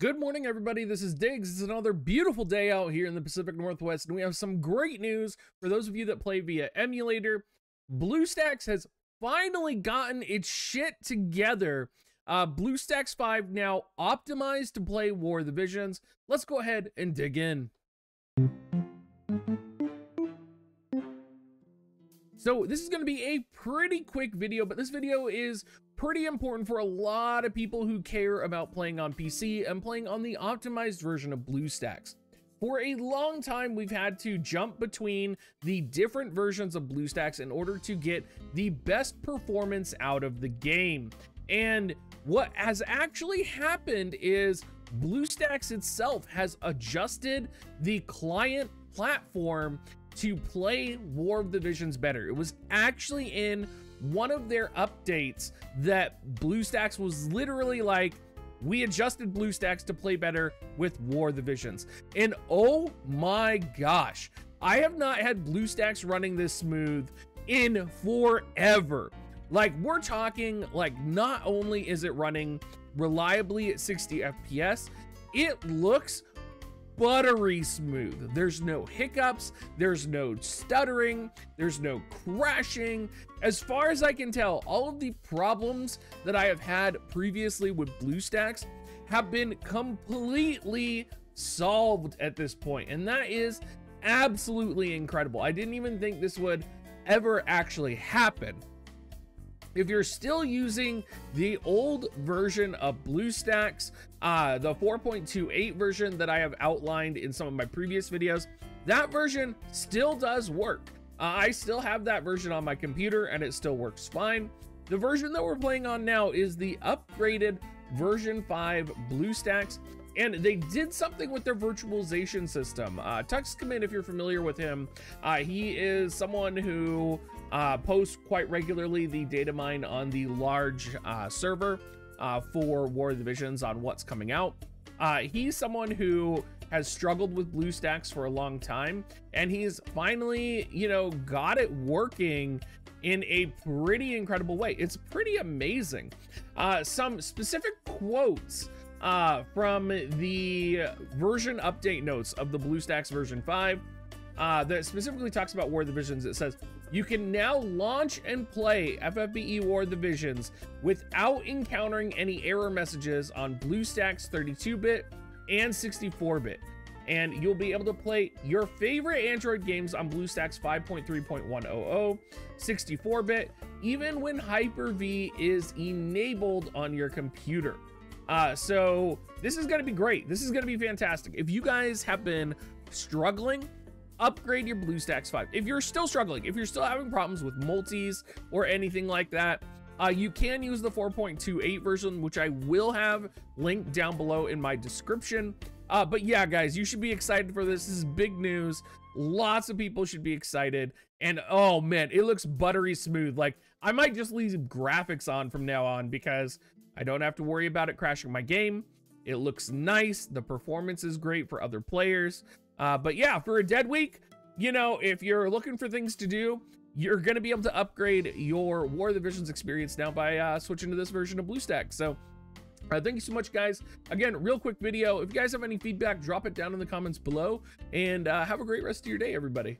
Good morning, everybody. This is Diggs. It's another beautiful day out here in the Pacific Northwest, and we have some great news for those of you that play via emulator. BlueStacks has finally gotten its shit together. Uh, BlueStacks 5 now optimized to play War of the Visions. Let's go ahead and dig in. So this is going to be a pretty quick video, but this video is pretty important for a lot of people who care about playing on PC and playing on the optimized version of BlueStacks. For a long time, we've had to jump between the different versions of BlueStacks in order to get the best performance out of the game. And what has actually happened is BlueStacks itself has adjusted the client platform to play War of the Visions better. It was actually in one of their updates that BlueStacks was literally like, we adjusted BlueStacks to play better with War of the Visions. And oh my gosh, I have not had BlueStacks running this smooth in forever. Like we're talking like not only is it running reliably at 60 FPS, it looks buttery smooth. There's no hiccups, there's no stuttering, there's no crashing. As far as I can tell, all of the problems that I have had previously with BlueStacks have been completely solved at this point, and that is absolutely incredible. I didn't even think this would ever actually happen. If you're still using the old version of BlueStacks, uh, the 4.28 version that I have outlined in some of my previous videos, that version still does work. Uh, I still have that version on my computer and it still works fine. The version that we're playing on now is the upgraded version 5 BlueStacks and they did something with their virtualization system. Uh, Tux Commit, if you're familiar with him, uh, he is someone who uh, posts quite regularly the data mine on the large uh, server uh, for War of the Visions on what's coming out. Uh, he's someone who has struggled with BlueStacks for a long time, and he's finally, you know, got it working in a pretty incredible way. It's pretty amazing. Uh, some specific quotes uh, from the version update notes of the BlueStacks version 5 uh, that specifically talks about War of the Visions. It says, you can now launch and play FFBE War of the Visions without encountering any error messages on BlueStacks 32-bit and 64-bit. And you'll be able to play your favorite Android games on BlueStacks 5.3.100, 64-bit, even when Hyper-V is enabled on your computer. Uh, so this is going to be great. This is going to be fantastic. If you guys have been struggling upgrade your BlueStacks 5. If you're still struggling, if you're still having problems with multis or anything like that, uh, you can use the 4.28 version, which I will have linked down below in my description. Uh, but yeah, guys, you should be excited for this. This is big news. Lots of people should be excited. And oh man, it looks buttery smooth. Like I might just leave graphics on from now on because I don't have to worry about it crashing my game. It looks nice. The performance is great for other players. Uh, but yeah, for a dead week, you know, if you're looking for things to do, you're going to be able to upgrade your War of the Visions experience now by uh, switching to this version of BlueStack. So uh, thank you so much, guys. Again, real quick video. If you guys have any feedback, drop it down in the comments below. And uh, have a great rest of your day, everybody.